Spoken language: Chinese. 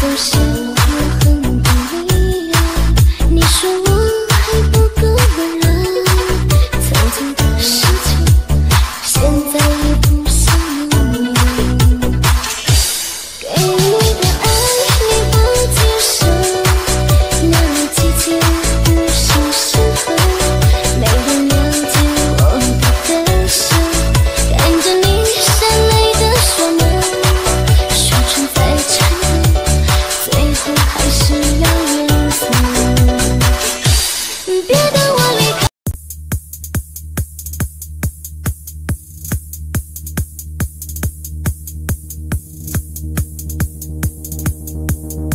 都是别的。